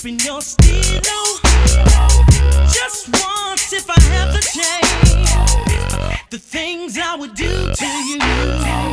keeping your steel. Just once if I have the chance The things I would do to you.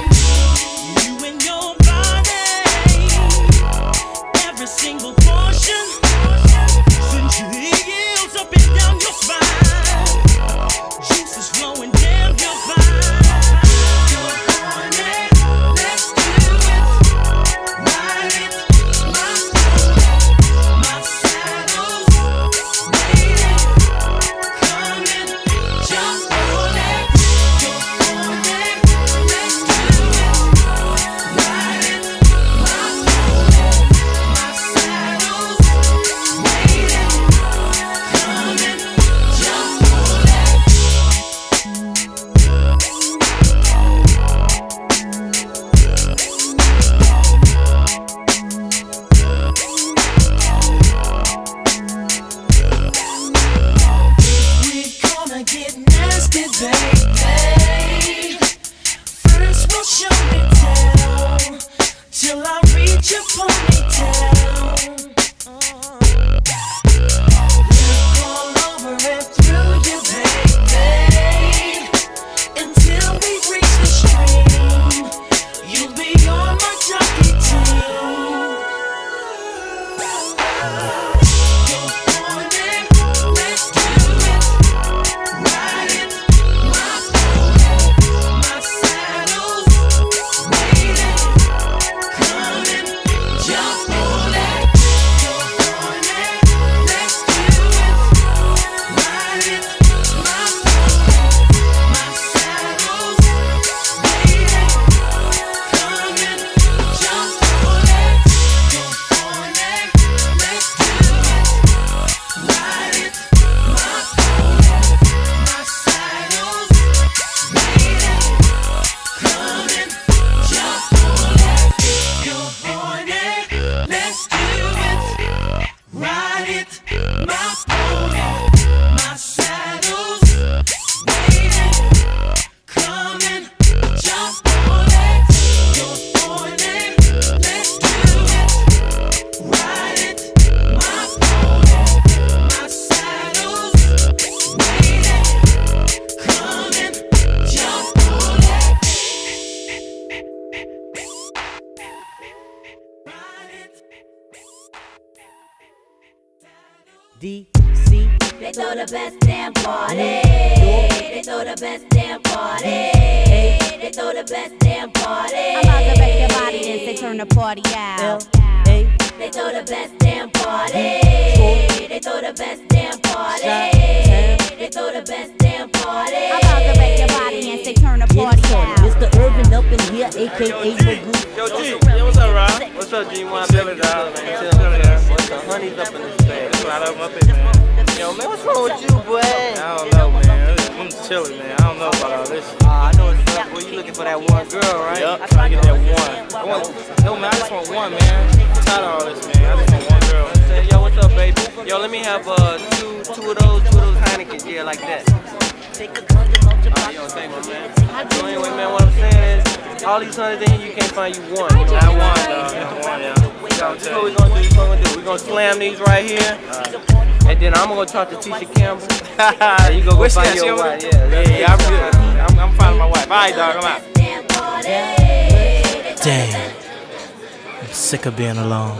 DC. They throw the best damn party. They throw the best damn party. They throw the best damn party. I'm about to wreck your body and say turn the party out. A. They throw the best damn party. They throw the best damn party. They throw the best damn party. I'm about to wreck your body and say turn the Get party started. out. Mr. Urban up in here, aka Boogie. Yo, G, yo, what's up, Rob? What's up, G? One chilling, dog, man. What's the honey's up in this bag? That's up, up in, man. Yo, man, what's wrong with you, boy? I don't know, man. I'm just chilling, man. I don't know about all this. Uh, I know it's up, boy. You looking for that one girl, right? Yup, trying to get that one. I want, no, man, I just want one, man. I'm tired of all this, man. I just want one girl. Say, yo, what's up, baby? Yo, let me have uh two two of those two of those Heinekens, yeah, like that. Oh, yo, thank you, man. So anyway, man, what I'm saying is, all these hundreds things you can't find you one. You know? Not one, dog. Not one, yeah. This is what we're gonna do. This is what we're gonna do. We're gonna slam these right here, and then I'm gonna talk to Tisha Campbell. and you go go Where's she find at? She your wife. Yeah, Yeah, yeah, I'm good. I'm, I'm finding my wife. All right, dog, I'm out. Damn, I'm sick of being alone.